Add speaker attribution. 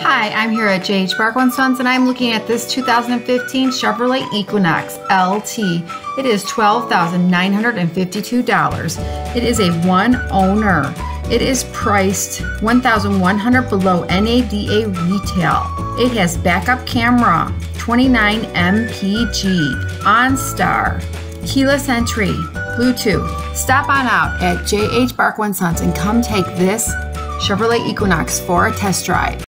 Speaker 1: Hi, I'm here at JH Barkau Sons and I'm looking at this 2015 Chevrolet Equinox LT. It is $12,952. It is a one owner. It is priced one thousand one hundred below NADA retail. It has backup camera, 29 MPG, OnStar, keyless entry, Bluetooth. Stop on out at JH Barkau Sons and come take this Chevrolet Equinox for a test drive.